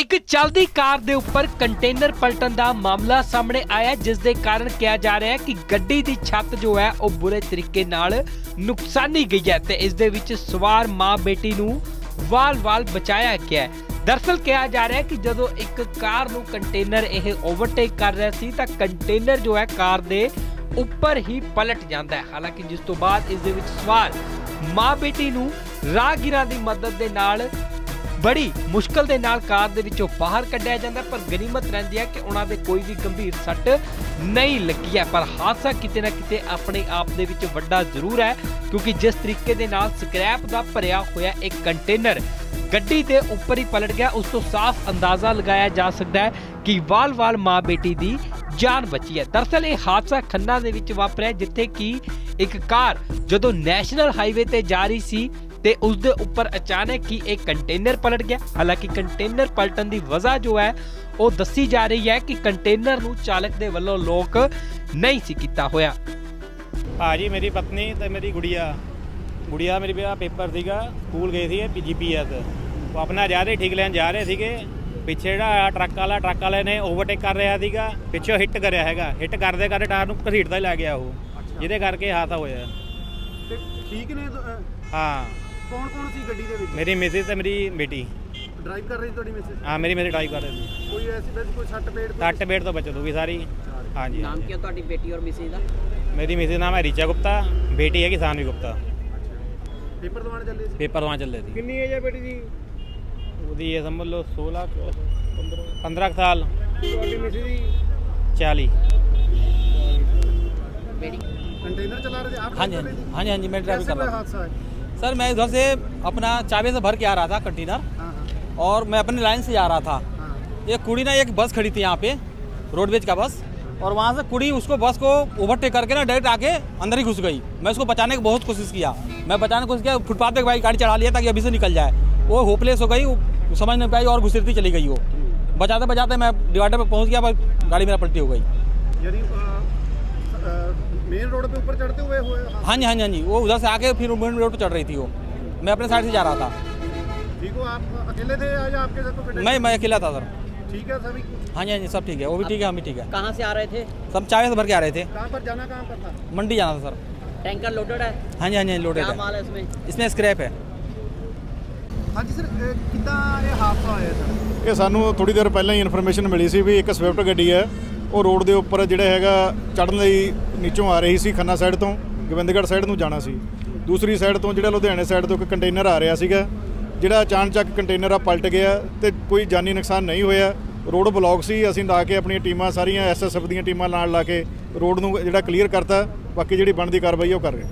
ਇੱਕ ਚਲਦੀ ਕਾਰ ਦੇ ਉੱਪਰ ਕੰਟੇਨਰ ਪਲਟਣ ਦਾ ਮਾਮਲਾ ਸਾਹਮਣੇ ਆਇਆ, ਜਿਸ ਦੇ ਕਾਰਨ ਕਿਹਾ ਜਾ ਰਿਹਾ ਹੈ ਕਿ ਗੱਡੀ ਦੀ ਛੱਤ ਜੋ ਹੈ, ਉਹ ਬੁਰੇ ਤਰੀਕੇ ਨਾਲ ਨੁਕਸਾਨੀ ਗਈ ਹੈ ਤੇ ਇਸ ਦੇ ਵਿੱਚ ਸਵਾਰ ਮਾਂ ਬੇਟੀ ਨੂੰ ਵਾਲ-ਵਾਲ ਬਚਾਇਆ ਗਿਆ ਹੈ। ਦਰਸਲ ਕਿਹਾ ਜਾ ਰਿਹਾ ਹੈ ਕਿ ਜਦੋਂ ਇੱਕ ਕਾਰ ਨੂੰ ਕੰਟੇਨਰ ਇਹ ਓਵਰਟੇਕ ਕਰ ਰਿਹਾ ਸੀ, ਤਾਂ ਕੰਟੇਨਰ ਜੋ ਹੈ, ਕਾਰ ਦੇ ਉੱਪਰ ਹੀ ਪਲਟ ਜਾਂਦਾ ਹੈ। ਹਾਲਾਂਕਿ ਜਿਸ ਤੋਂ ਬਾਅਦ ਇਸ ਦੇ ਵਿੱਚ ਸਵਾਰ ਮਾਂ ਬੇਟੀ ਨੂੰ ਰਾਹਗੀਰਾਂ ਦੀ ਮਦਦ ਦੇ ਨਾਲ ਬੜੀ ਮੁਸ਼ਕਲ ਦੇ ਨਾਲ ਕਾਰ ਦੇ ਵਿੱਚੋਂ ਬਾਹਰ ਕੱਢਿਆ ਜਾਂਦਾ, ਪਰ ਗਨੀਮਤ ਰਹਿੰਦੀ ਹੈ ਕਿ ਉਹਨਾਂ ਦੇ ਕੋਈ ਵੀ ਗੰਭੀਰ ਸੱਟ ਨਹੀਂ ਲੱਗੀ ਹੈ। ਪਰ ਹਾਦਸਾ ਕਿਤੇ ਨਾ ਕਿਤੇ ਆਪਣੇ ਆਪ ਦੇ ਵਿੱਚ ਵੱਡਾ ਜ਼ਰੂਰ ਹੈ, ਕਿਉਂਕਿ ਜਿਸ ਤਰੀਕੇ ਦੇ ਨਾਲ ਸਕ੍ਰੈਪ ਦਾ ਭਰਿਆ ਹੋਇਆ ਇੱਕ ਕੰਟੇਨਰ ਗੱਡੀ ਦੇ ਉੱਪਰ ਹੀ ਪਲਟ ਗਿਆ, ਉਸ ਤੋਂ ਸਾਫ਼ ਅੰਦਾਜ਼ਾ ਲਗਾਇਆ ਜਾ ਸਕਦਾ ਹੈ ਕਿ ਵਾਲ-ਵਾਲ ਮਾਂ ਬੇਟੀ ਦੀ ਜਾਨ ਬਚੀ ਹੈ। ਦਰਸਲ ਇਹ ਹਾਦਸਾ ਖੰਨਾ ਦੇ ਵਿੱਚ ਵਾਪਰਿਆ, ਜਿੱਥੇ ਕਿ ਇੱਕ ਕਾਰ ਜਦੋਂ ਨੈਸ਼ਨਲ ਹਾਈਵੇ ਤੇ ਜਾ ਰਹੀ ਸੀ ਤੇ ਉਸ ਦੇ ਉੱਪਰ ਅਚਾਨਕ ਹੀ ਇੱਕ ਕੰਟੇਨਰ ਪਲਟ ਗਿਆ। ਹਾਲਾਂਕਿ ਕੰਟੇਨਰ ਪਲਟਣ ਦੀ ਵਜ੍ਹਾ ਜੋ ਹੈ ਉਹ ਦੱਸੀ ਜਾ ਰਹੀ ਹੈ ਕਿ ਕੰਟੇਨਰ ਨੂੰ ਚਾਲਕ ਦੇ ਵੱਲੋਂ ਲੋਕ ਨਹੀਂ ਸੀ ਕੀਤਾ ਹੋਇਆ। ਭਾਜੀ ਮੇਰੀ ਪਤਨੀ ਤੇ ਮੇਰੀ ਗੁੜੀਆ। ਗੁੜੀਆ ਮੇਰੀ ਵਿਆਹ ਪੇਪਰ ਸੀਗਾ ਸਕੂਲ ਗਏ ਸੀਗੇ ਜੀਪੀਐਸ ਉਹ ਆਪਣਾ ਜਾ ਰਹੇ ਠੀਕ ਲੈਣ ਜਾ ਰਹੇ ਸੀਗੇ। ਪਿੱਛੇ ਜਿਹੜਾ ਟਰੱਕ ਵਾਲਾ ਟਰੱਕ ਵਾਲੇ ਨੇ ਓਵਰਟੇਕ ਕਰ ਰਿਹਾ ਸੀਗਾ। ਪਿੱਛੋਂ ਹਿੱਟ ਕਰਿਆ ਹੈਗਾ। ਹਿੱਟ ਕਰਦੇ ਕਰਦੇ ਟਾਇਰ ਨੂੰ ਘਸੀਟਦਾ ਹੀ ਲੱਗ ਗਿਆ ਉਹ। ਜਿਹਦੇ ਕਰਕੇ ਹਾਦਸਾ ਹੋਇਆ। ਤੇ ਠੀਕ ਨੇ ਹਾਂ। ਕੌਣ ਕੌਣ ਸੀ ਗੱਡੀ ਦੇ ਵਿੱਚ ਮੇਰੀ ਮਿਸਿਸ ਤੇ ਮੇਰੀ ਬੇਟੀ ਡਰਾਈਵ ਕਰ ਰਹੀ ਤੁਹਾਡੀ ਮਿਸਿਸ ਹਾਂ ਮੇਰੀ ਮੇਰੀ ਡਰਾਈਵ ਕਰ ਰਹੀ ਸੀ ਕੋਈ ਐਸੀ ਵੈਸੀ ਕੋਈ ਸੱਟ ਪੇੜ ਕੋਈ ਸੱਟ ਪੇਟ ਤੋਂ ਬਚਤ ਹੋਊਗੀ ਸਾਰੀ ਹਾਂਜੀ ਨਾਮ ਕੀ ਹੈ ਤੁਹਾਡੀ ਬੇਟੀ ਔਰ ਮਿਸਿਸ ਦਾ ਮੇਰੀ ਮਿਸਿਸ ਨਾਮ ਹੈ ਰਿਚਾ ਗੁਪਤਾ ਬੇਟੀ ਹੈਗੀ ਸਾਨਵੀ ਗੁਪਤਾ ਪੇਪਰ ਦਵਾਉਣ ਚੱਲੇ ਸੀ ਪੇਪਰ ਦਵਾ ਚੱਲੇ ਸੀ ਕਿੰਨੀ ਏਜ ਹੈ ਬੇਟੀ ਦੀ ਉਹਦੀ ਇਹ ਸਮਝ ਲਓ 16 15 15 ਸਾਲ ਤੁਹਾਡੀ ਮਿਸਿਸ ਦੀ 40 ਬੇਟੀ कंटेनर चला रहे थे आप हाँ जी drive कर रहे थे? हाँ जी हाँ जी मैं ड्राइव कैसे कर कोई रहा था हादसा है सर मैं उधर से अपना चाबे से भर के आ रहा था कंटेनर हाँ हाँ। और मैं अपनी लाइन से जा रहा था। हाँ। एक कुड़ी ना एक बस खड़ी थी यहाँ पे रोडवेज़ का बस और वहाँ से कुड़ी उसको बस को ओवरटेक करके ना डायरेक्ट आके अंदर ही घुस गई। मैं उसको बचाने की बहुत कोशिश किया। मैं बचाने की कोशिश किया फुटपाथ पे भाई गाड़ी चढ़ा लिया ताकि अभी से निकल जाए। वो होपलेस हो गई वो समझ नहीं पाई और घुसरती चली गई वो। बचाते बचाते मैं डिवाइडर पर पहुँच गया पर गाड़ी मेरा पलटी हो गई। मेन रोड पे ऊपर चढ़ते हुए हुए हाँ, हाँ जी हाँ जी हाँ जी वो उधर से आके फिर मेन रोड पर चढ़ रही थी वो मैं अपने साइड से जा रहा था ठीक हो आप अकेले थे या आपके साथ कोई मैं मैं अकेला था सर ठीक है सभी हाँ जी हाँ जी सब ठीक है वो भी ठीक है हम भी ठीक है कहाँ से आ रहे थे सब चाय से भर के आ रहे थे कहाँ पर जाना कहाँ पर था मंडी जाना था सर टैंकर लोडेड है हाँ जी हाँ जी लोडेड क्या है माल है इसमें इसमें स्क्रैप है ਹਾਂਜੀ ਸਰ ਕਿੱਦਾਂ ਇਹ ਹਾਦਸਾ ਹੋਇਆ ਸਰ ਇਹ ਸਾਨੂੰ ਥੋੜੀ ਦੇਰ ਪਹਿਲਾਂ ਹੀ ਇਨਫੋਰਮੇਸ਼ਨ ਮਿਲੀ ਸੀ ਵੀ ਇੱਕ ਸਵਿਫਟ ਗੱਡੀ ਹੈ ਉਹ ਰੋਡ ਦੇ ਉੱਪਰ ਜਿਹੜਾ ਹੈਗਾ ਚੜਨ ਲਈ ਨੀਚੋਂ ਆ ਰਹੀ ਸੀ ਖੰਨਾ ਸਾਈਡ ਤੋਂ, ਗੋਬਿੰਦਗੜ੍ਹ ਸਾਈਡ ਨੂੰ ਜਾਣਾ ਸੀ। ਦੂਸਰੀ ਸਾਈਡ ਤੋਂ ਜਿਹੜਾ ਲੁਧਿਆਣੇ ਸਾਈਡ ਤੋਂ ਇੱਕ ਕੰਟੇਨਰ ਆ ਰਿਹਾ ਸੀਗਾ, ਜਿਹੜਾ ਅਚਾਨਚੱਕ ਕੰਟੇਨਰ ਆ ਪਲਟ ਗਿਆ ਤੇ ਕੋਈ ਜਾਨੀ ਨੁਕਸਾਨ ਨਹੀਂ ਹੋਇਆ। ਰੋਡ ਬਲੌਕ ਸੀ, ਅਸੀਂ ਲਾ ਕੇ ਆਪਣੀਆਂ ਟੀਮਾਂ ਸਾਰੀਆਂ ਐਸਐਸਐਫ ਦੀਆਂ ਟੀਮਾਂ ਨਾਲ ਲਾ ਕੇ ਰੋਡ ਨੂੰ ਜਿਹੜਾ ਕਲੀਅਰ ਕਰਤਾ, ਬਾਕੀ ਜਿਹੜੀ ਬਣਦੀ ਕਾਰਵਾਈ ਉਹ ਕਰ ਰਹੇ